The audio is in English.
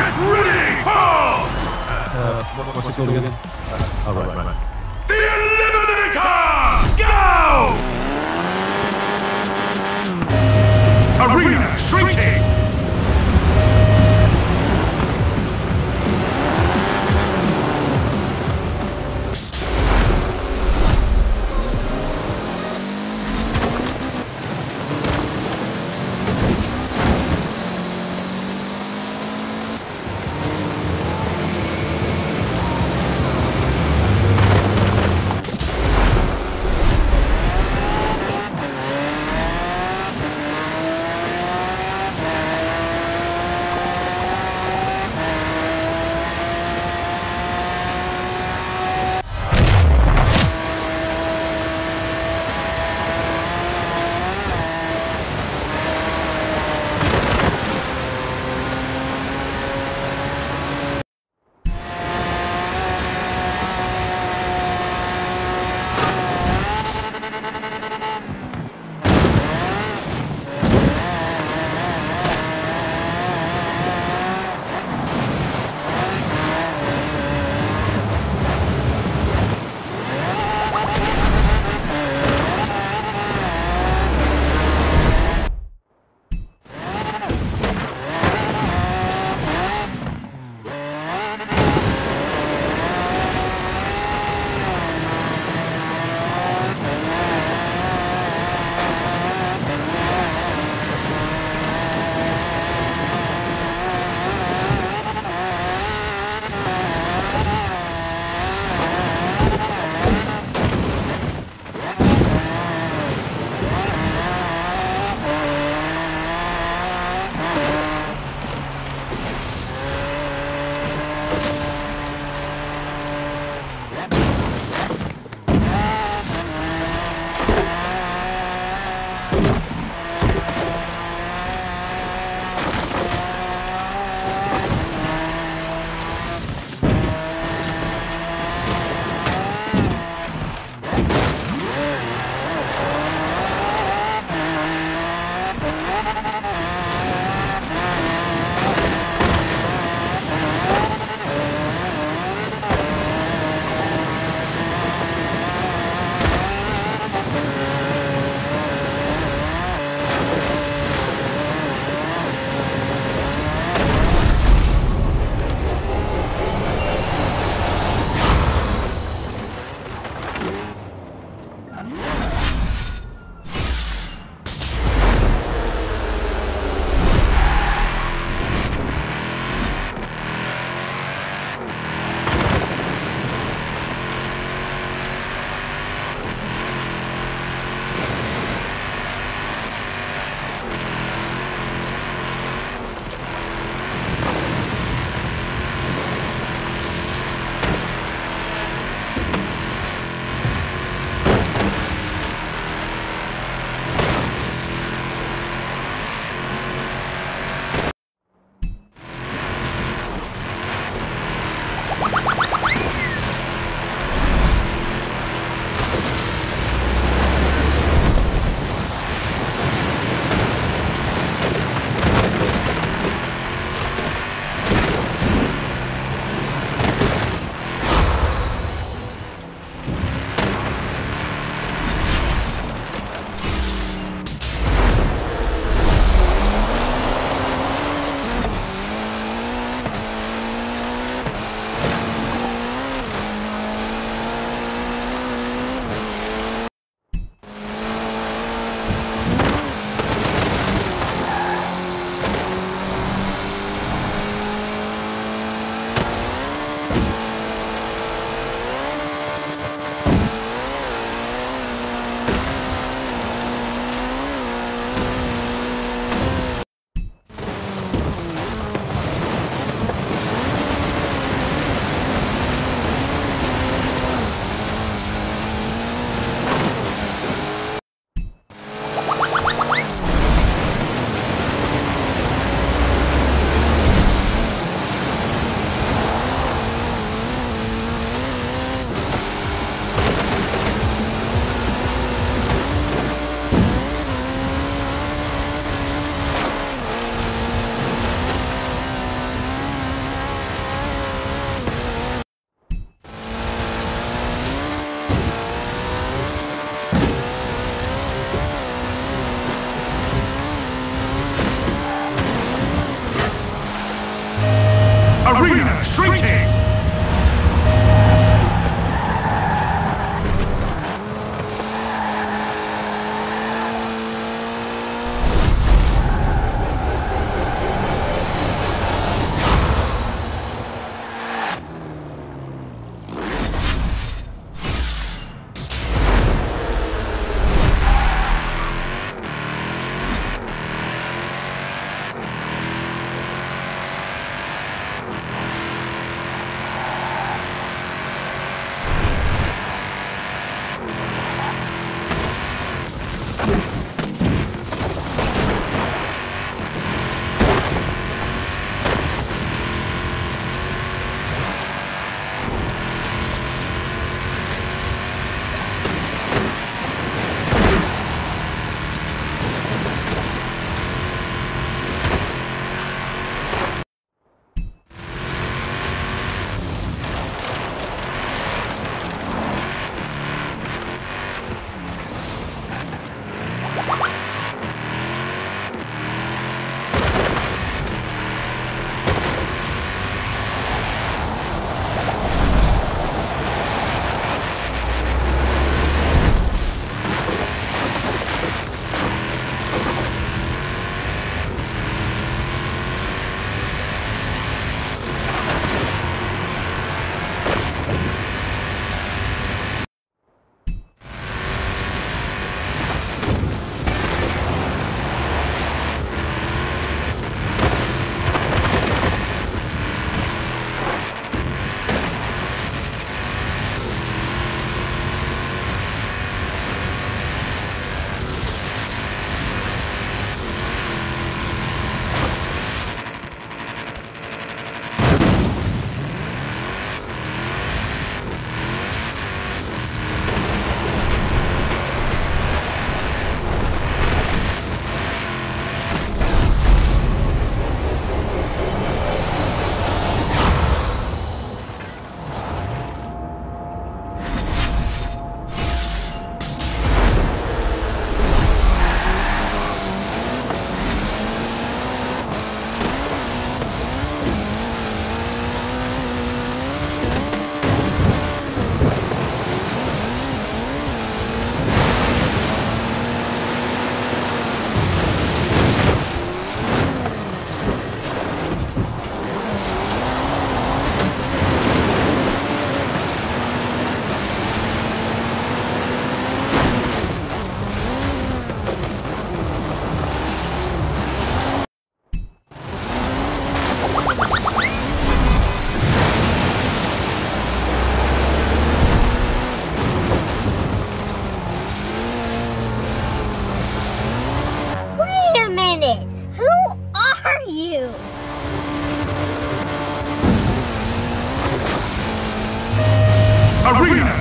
Get ready, fall! Uh, what, what's it called again? Uh, oh, right, right. The Eliminator! Go! Arena shrinking! Minute! Who are you? Arena!